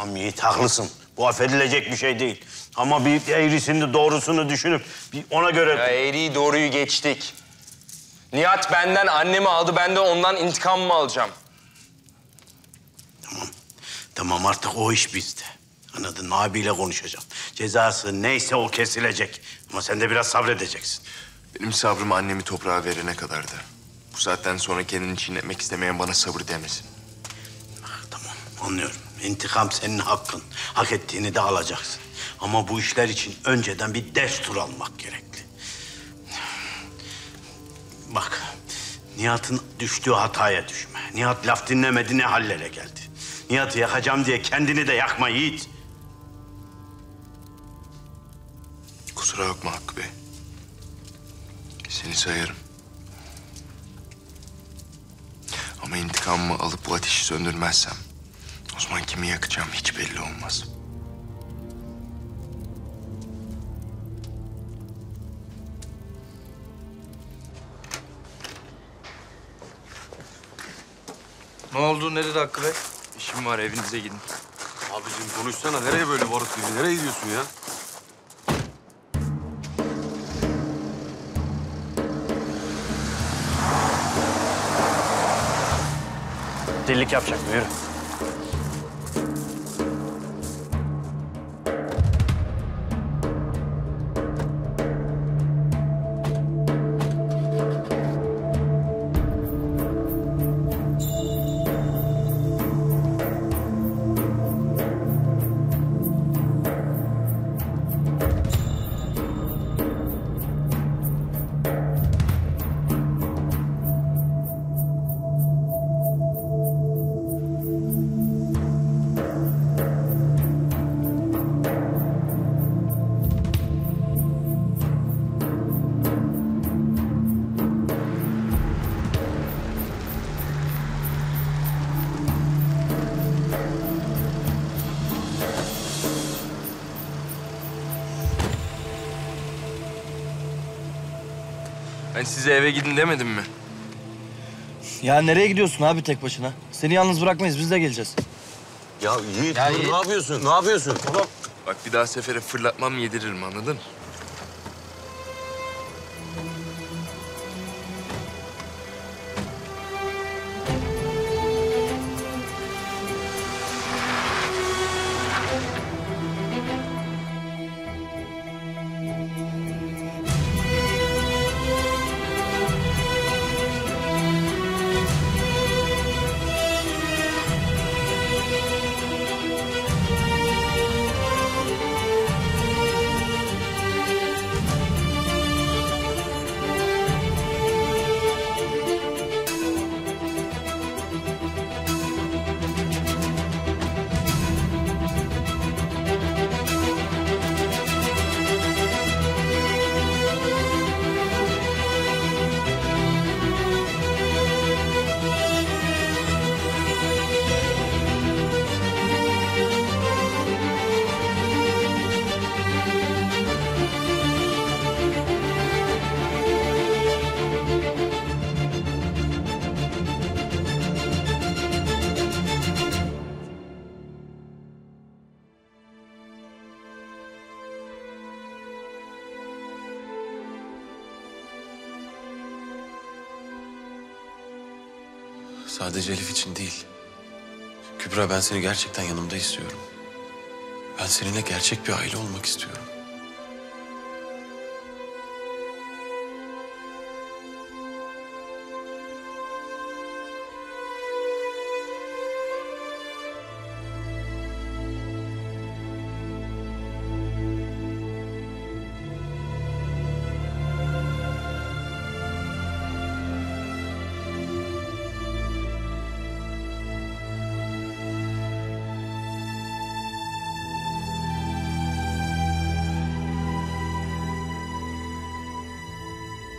Tamam Yiğit haklısın. Bu affedilecek bir şey değil. Ama bir eğrisini doğrusunu düşünüp bir ona göre... Ya eğriyi doğruyu geçtik. Nihat benden annemi aldı, ben de ondan intikam mı alacağım? Tamam. Tamam artık o iş bizde. Anladın? Abiyle konuşacağım. Cezası neyse o kesilecek. Ama sen de biraz sabredeceksin. Benim sabrım annemi toprağa verene kadardı. Bu saatten sonra kendini çiğnetmek istemeyen bana sabır demesin. Tamam anlıyorum. İntikam senin hakkın. Hak ettiğini de alacaksın. Ama bu işler için önceden bir destur almak gerekli. Bak, Nihat'ın düştüğü hataya düşme. Nihat laf dinlemedi ne hallere geldi. Nihat'ı yakacağım diye kendini de yakma Yiğit. Kusura bakma Hakkı Bey. Seni sayarım. Ama intikamımı alıp bu ateşi söndürmezsem... ...o zaman kimi yakacağım hiç belli olmaz. Ne oldu? Ne dedi Hakkı Bey? İşim var evinize gidin. Abicim konuşsana. Nereye böyle barut gibi? Nereye gidiyorsun ya? Delilik yapacak mı? Yürü. Ben size eve gidin demedim mi? Ya nereye gidiyorsun abi tek başına? Seni yalnız bırakmayız. Biz de geleceğiz. Ya Yiğit Ya dur, Yiğit. ne yapıyorsun? Ne yapıyorsun? Tamam. Bak bir daha sefere fırlatmam yediririm anladın? Sadece Elif için değil. Kübra ben seni gerçekten yanımda istiyorum. Ben seninle gerçek bir aile olmak istiyorum.